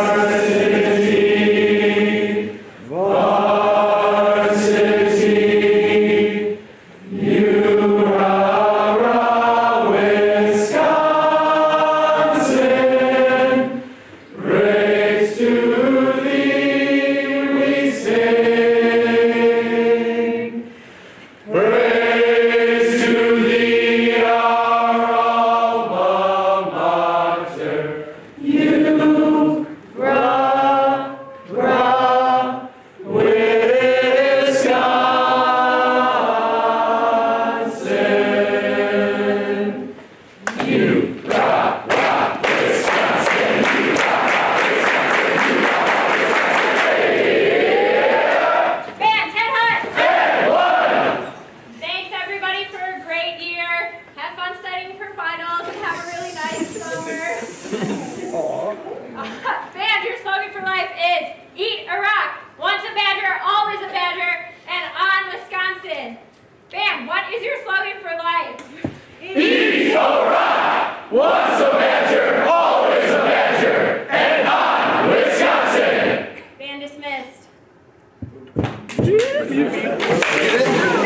Band, ten is Eat a Rock! Once a badger, always a badger, and on Wisconsin. Bam, what is your slogan for life? Band dismissed.